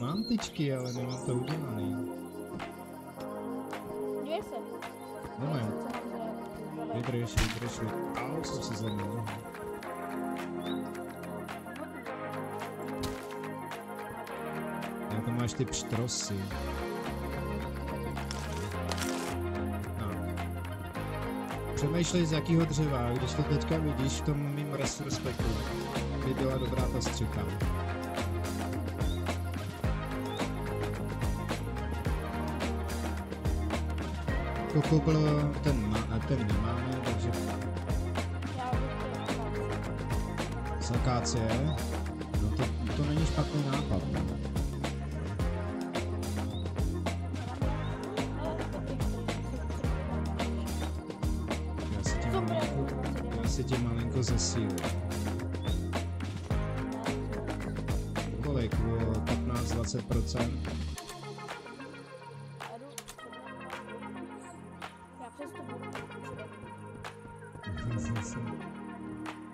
mám tyčky, ale nemám to udělaný. Dívej se. Moment, Co mám za- za- vydrž, vydrž, vydrž. Au, jsem se zlomil. Já to máš ty pštrosy. Přemýšlej z jakého dřeva, když to teďka vidíš v tom mým res- respektu, by byla dobrá ta střecha. Byl ten, má, ten nemáme, takže z akácie, no to, to není špatný nápad. No. Já si tě malinko, já si tě malinko zesílím.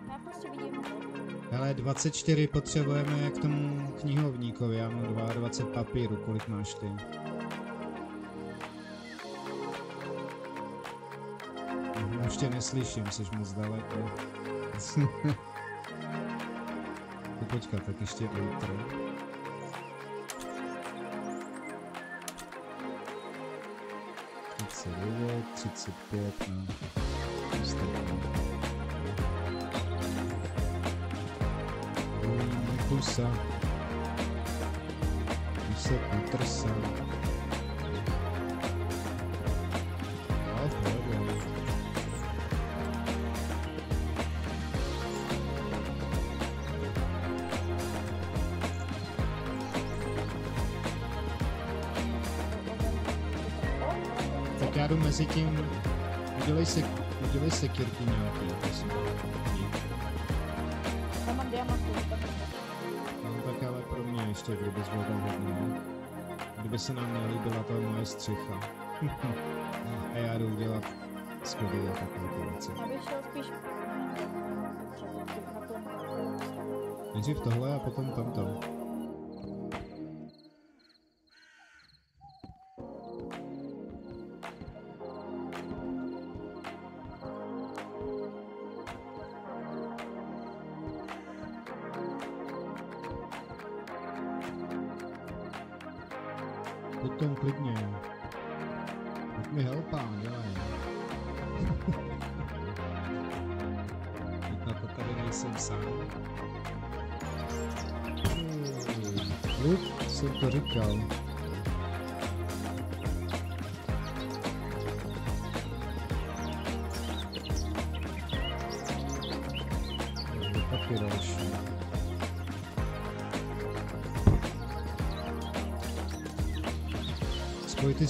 Já prostě vidím. Hele, 24 potřebujeme k tomu knihovníkovi, já mám 22 papíru, kolik máš ty? Mhm, Už tě neslyším, jsi moc daleko. Ty počkat, tak ještě devět, třicet pět, no. Pusa. Pusa, pohodě. Tak já jdu mezi tím, udělej se, udělej se kirky nějaký, prosím. Já mám diamanty. tak- No tak ale pro mě ještě, kdyby byl tam hodně. Kdyby se nám nelíbila ta moje střecha. a já jdu udělat schody a takové ty věci. Já bych šel spíš. Nejdřív tohle a potom tamto. Potom klidně. Pojď mi helpa, dělej. Teď na to tady nejsem sám. Lup, jsem to říkal.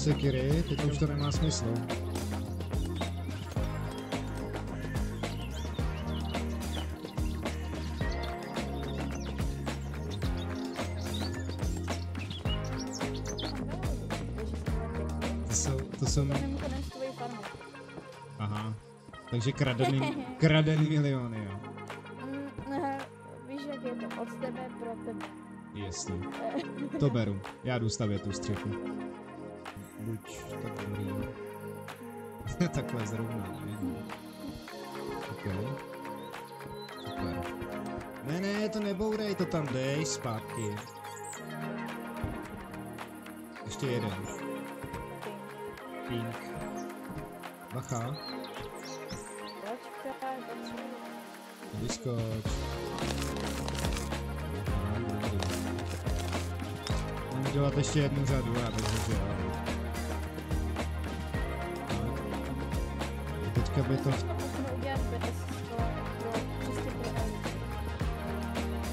Sekiry, teď už to nemá smysl. To jsou, to aha. Takže kradený, kradený miliony, jo. Mm, Víš, jak je to od tebe pro tebe. Jasně. To beru. Já jdu stavět tu střechu. Buď tak dobrý. Takhle zrovna, ne? OK. Super. Ne, ne, to nebourej, to tam dej zpátky. Ještě jeden. Pink. Bacha, vyskoč. Můžu dělat ještě jednu řadu, já bych řekl, Teďka by to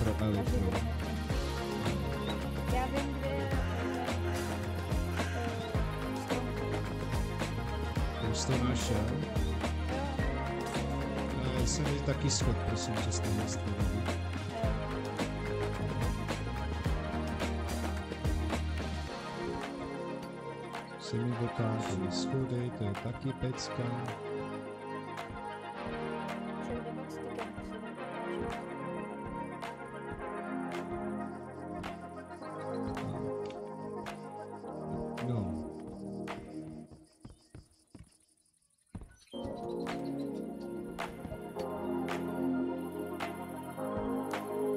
To pro, Já vím, kde. To už to našel. Jo, Eh, Jsem taky schod, prosím, téhle strany. eh, Se mi dokáže schody, to je taky pecka. No.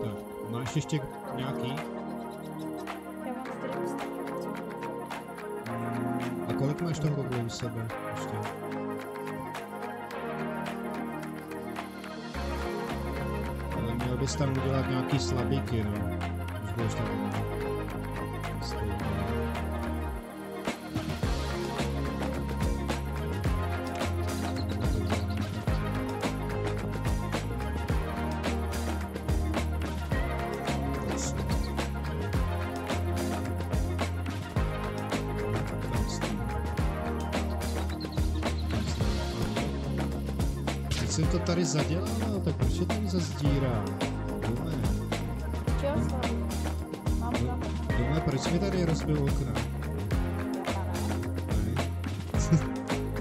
Tak, máš ještě nějaký? Já mám tady ostatní. A kolik máš toho u sebe ještě? Ale měl bys tam udělat nějaký slabíky, no. Už budeš tam stejně. Jsem to tady zadělal, tak proč je tam? Mám tam. Dume, proč mi tady rozbil okna?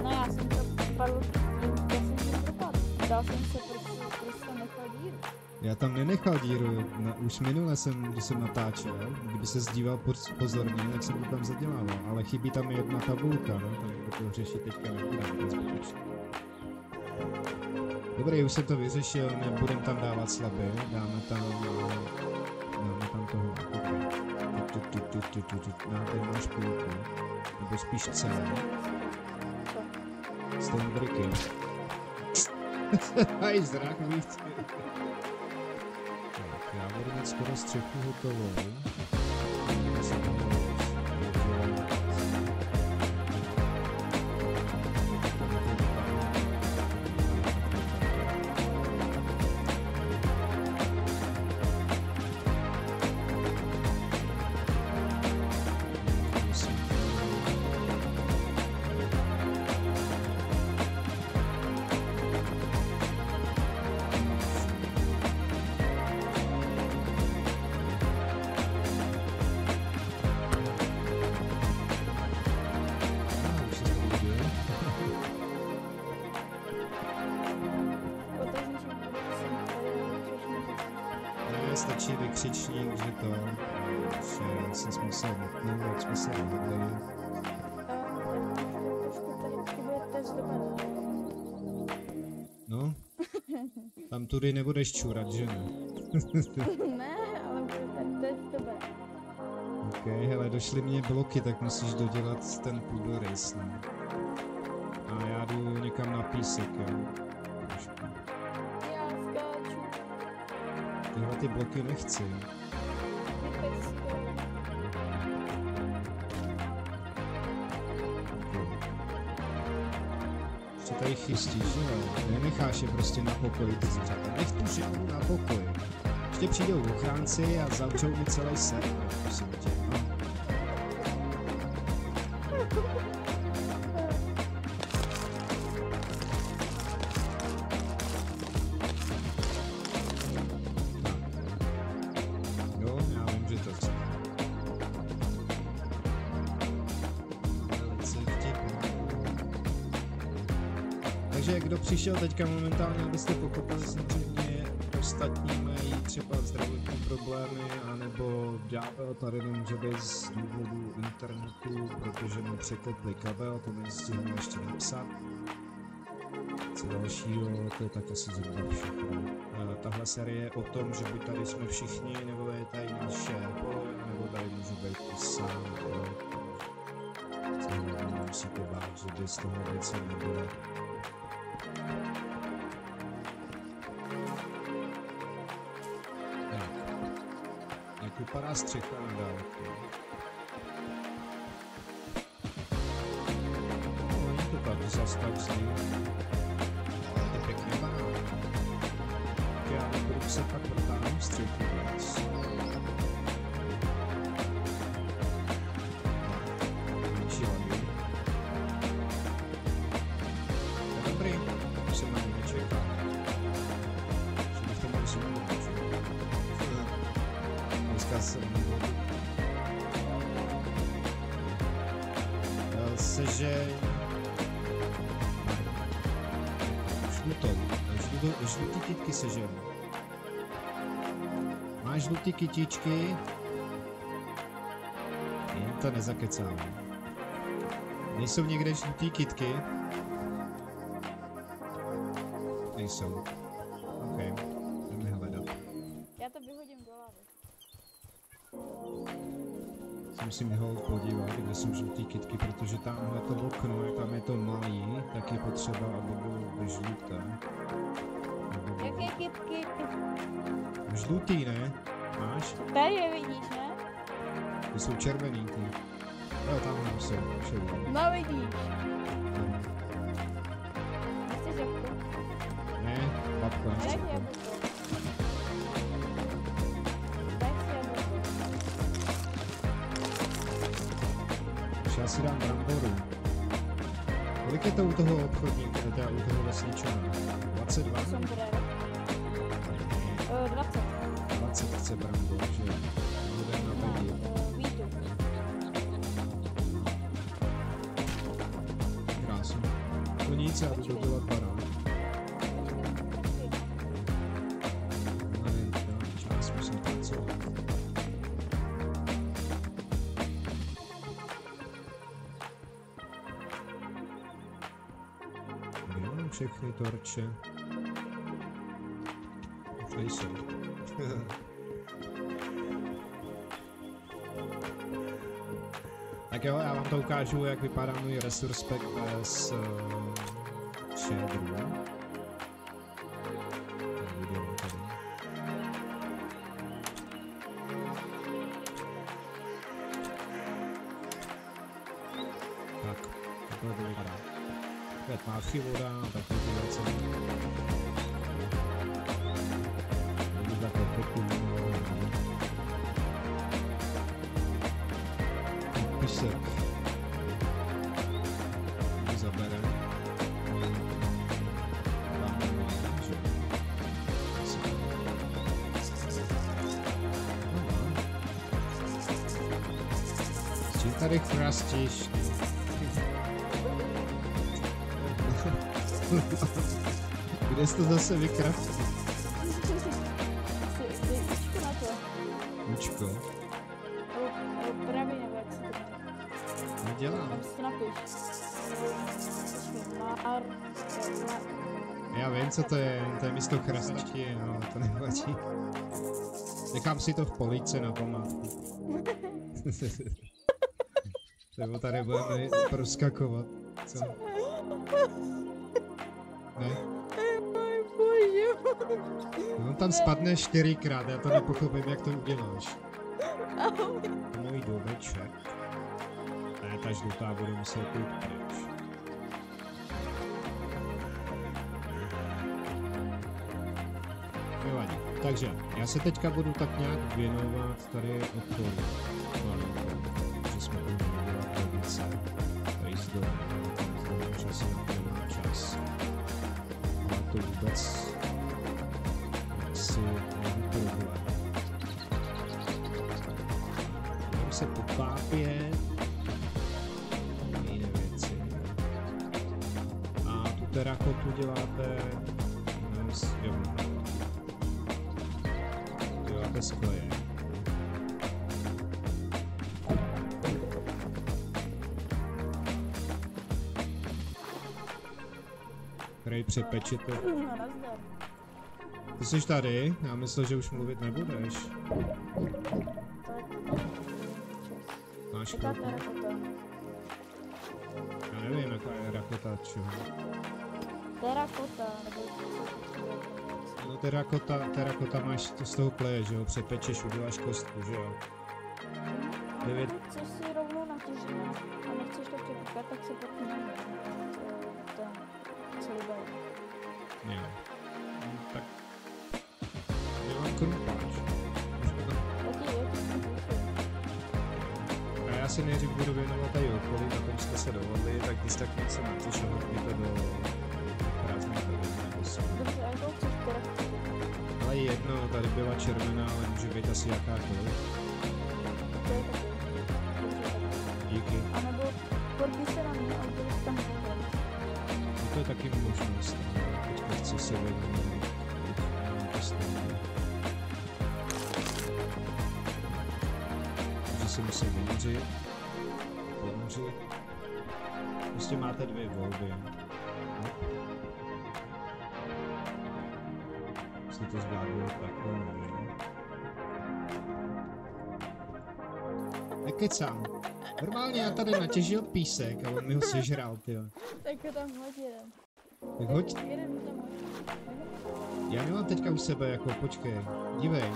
No já jsem to já jsem to propadl. Dal jsem se, proč, proč jsem nechal díru. Já tam nenechal díru, na, už minule jsem, když jsem natáčel, kdyby se zdíval poz- pozorně, tak jsem to tam zadělával, ale chybí tam jedna tabulka, no, tak to řešit teďka zbytečné. Dobrý, už jsem to vyřešil, nebudem tam dávat slabé, dáme tam, dáme tam toho, tu, tu, tu, na ten náš půlku, nebo spíš celé, Co? stejný briky. Aj zrach víc. Tak, já budu mít skoro střechu hotovou. Ah, tady, Ne, stačí vykřičník, že to, že jsem si musel vypnout, jak jsme se dohodli. Tady. No, tam tudy nebudeš čurat, že ne? Ne, ale bude tady test doba. OK, hele, došly mě bloky, tak musíš dodělat ten půdorys, no. A já jdu někam na písek, jo. Tyhle ty bloky nechci. Co tady chystíš, že jo? Nenecháš je prostě na pokoji, ty zvířata. Nech tu ženu na pokoji. Ještě přijdou ochránci a zavřou mi celý server, prosím tě. Takže kdo přišel teďka momentálně, abyste pochopili samozřejmě ostatní mají třeba zdravotní problémy, anebo ďábel tady nemůže být z důvodu internetu, protože mu překopli kabel, to stihl ještě napsat. Co dalšího, to je tak asi zhruba všechno. Eh, Tahle série je o tom, že buď tady jsme všichni, nebo je tady náš šéf, nebo tady můžu být i sám. hlavně nemusíte bát, že by z toho něco nebylo. Vypadá střecha na dálku? Žlutý kytky sežeň. Máš žlutý kytičky? Jen to nezakecávám. Nejsou někde žlutý kitky? Nejsou. OK, jdeme hledat. Já to vyhodím do lávy. Se musím ho podívat, kde jsou žlutý kitky, protože tamhle to okno, jak tam je to malý, tak je potřeba, aby bylo žluté. Jaké kytky? Žlutý, ne? Máš? Tady je vidíš, ne? Ty jsou červený, ty. Jo, tamhle jsou, všude. No vidíš. Nechceš jabko? Ne, babka. Takže já si dám bramboru. Kolik je to u toho obchodníka, teda u toho vesničana? 22? 20 chce brambor, že jo? Ne. Krásně. To nic, já budu dělat barán. Mám všechny torče? Už nejsou. tak jo, já vám to ukážu, jak vypadá můj resource pack bez uh, shaderů. Tak tady. Tak, takhle to vypadá. Voda, ty věci. Budu takhle pokůj. Písek. Zabere. Tady chrastíš? Kde jsi to zase vykraftil? Já vím, co to je, to je místo chrastičky, ale to nevadí. Nechám si to v police na památku. Nebo tady budeme proskakovat. Co? Ne? No tam spadne čtyřikrát, já to nepochopím, jak to uděláš. Můj domeček. Ne, ta žlutá bude muset být pryč. Takže, já se teďka budu tak nějak věnovat tady obchodu. Malinko. Že jsme z domu. Že si na čas. Ale to vůbec není problém. Budeme se popápět. který přepečete. Ty jsi tady? Já myslel, že už mluvit nebudeš. Máš chvilku? Já nevím, jaká je rakota čeho. Terakota, nebo No terakota, terakota máš z toho kleje, že jo? Přepečeš, uděláš kostku, že jo? 9, jste se dohodli, tak když tak nic se natěš a hodně to do prázdných hodin nebo. Dobře, a jakou chceš? Ale jedno, tady byla červená, ale může být asi jakákoliv. To je taky. Díky. A nebo podpíš se na mě a udělíš tam. No to je taky možnost. Teďka chci se. Mám to stejně. Takže si musím vyměřit. Ponořit. Prostě máte dvě volby. No. Jestli to zvládnu takhle, nevím. Nekecám. Normálně já tady natěžil písek a on mi ho sežral, ty. Tak ho tam jeden. Tak hoď, já nemám teďka u sebe, jako počkej, dívej.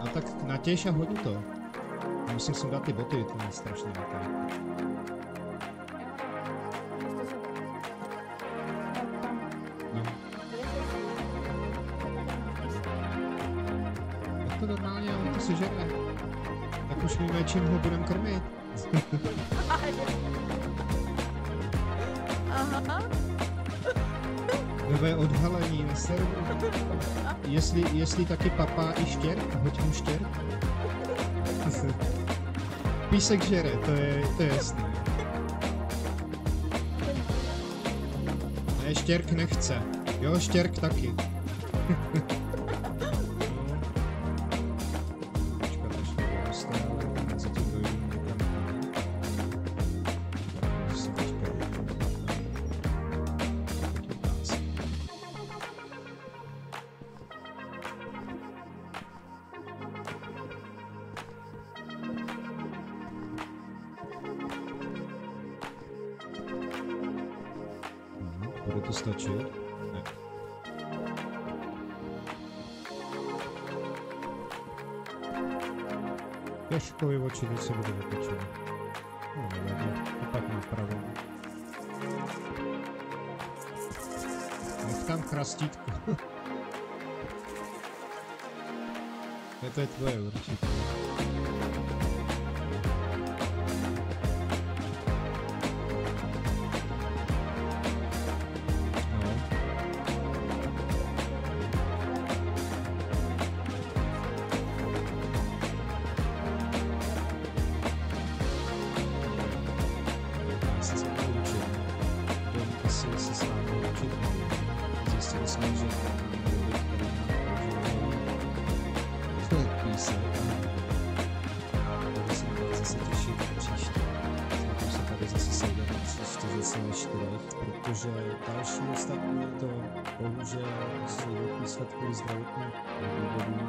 A tak natěž a hodí to. Musím si dát ty boty, to je strašně velké. To normálně, on to sežere. Tak už víme, čím ho budeme krmit. Aha, Nové odhalení na serveru. Jestli, jestli taky papá i štěrk, hoď mu štěrk. Písek žere, to je, to je jasný. Ne, štěrk nechce. Jo, štěrk taky. Mhm, Bude to stačit? Ne. Jaškovi oči teď se bude vypečený. No, nevadí. To pak napravím. Nech tam chrastítko. Protože další ostatní to bohužel z výsledku kvůli zdravotním důvodům.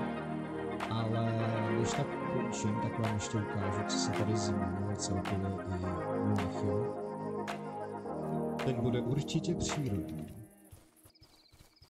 Ale když tak končím, tak vám ještě ukážu, co se tady změnilo celkově i u. Ten bude určitě přírodní.